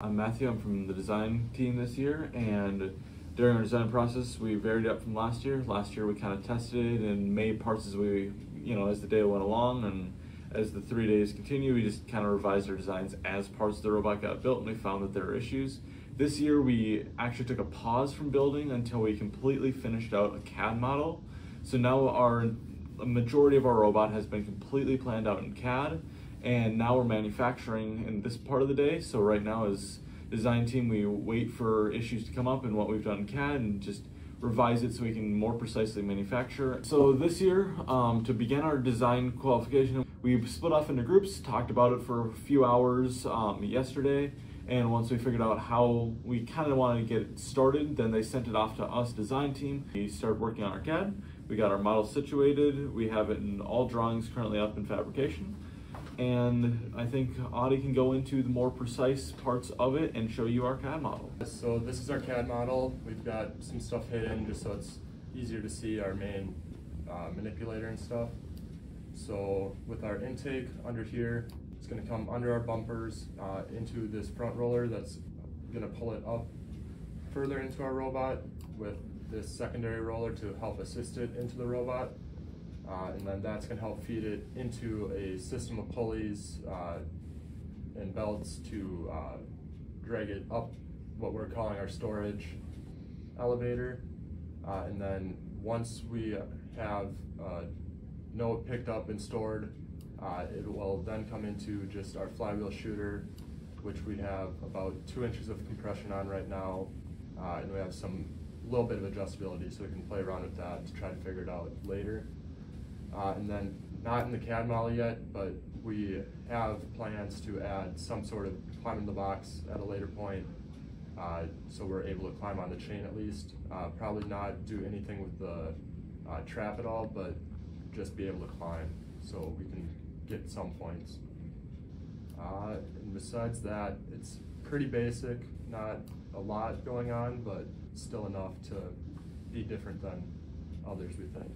I'm Matthew. I'm from the design team this year, and during our design process, we varied up from last year. Last year, we kind of tested and made parts as we, you know, as the day went along, and as the three days continue, we just kind of revised our designs as parts of the robot got built, and we found that there were issues. This year, we actually took a pause from building until we completely finished out a CAD model. So now our a majority of our robot has been completely planned out in CAD and now we're manufacturing in this part of the day. So right now as design team, we wait for issues to come up and what we've done in CAD and just revise it so we can more precisely manufacture. So this year, um, to begin our design qualification, we split off into groups, talked about it for a few hours um, yesterday, and once we figured out how we kind of wanted to get started, then they sent it off to us design team. We started working on our CAD, we got our model situated, we have it in all drawings currently up in fabrication and I think Audie can go into the more precise parts of it and show you our CAD model. So this is our CAD model. We've got some stuff hidden just so it's easier to see our main uh, manipulator and stuff. So with our intake under here, it's going to come under our bumpers uh, into this front roller that's going to pull it up further into our robot with this secondary roller to help assist it into the robot. Uh, and then that's going to help feed it into a system of pulleys uh, and belts to uh, drag it up what we're calling our storage elevator. Uh, and then once we have uh, node picked up and stored, it will then come into just our flywheel shooter, which we have about two inches of compression on right now. and we have some little bit of adjustability so we can play around with that to try to figure it out later. Uh, and then not in the CAD model yet, but we have plans to add some sort of climb in the box at a later point. Uh, so we're able to climb on the chain at least. Uh, probably not do anything with the uh, trap at all, but just be able to climb so we can get some points. Uh, and besides that, it's pretty basic, not a lot going on, but still enough to be different than others we think.